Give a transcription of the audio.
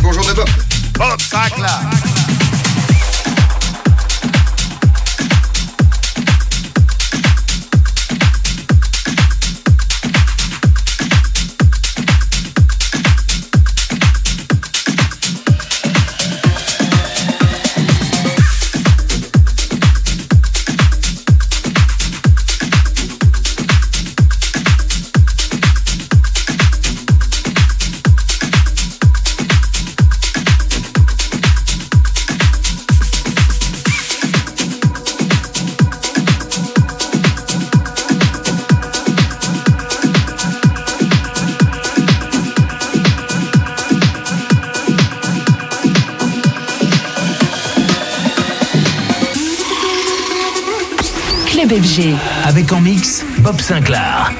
bonjour de. Bob Avec en mix, Bob Sinclair.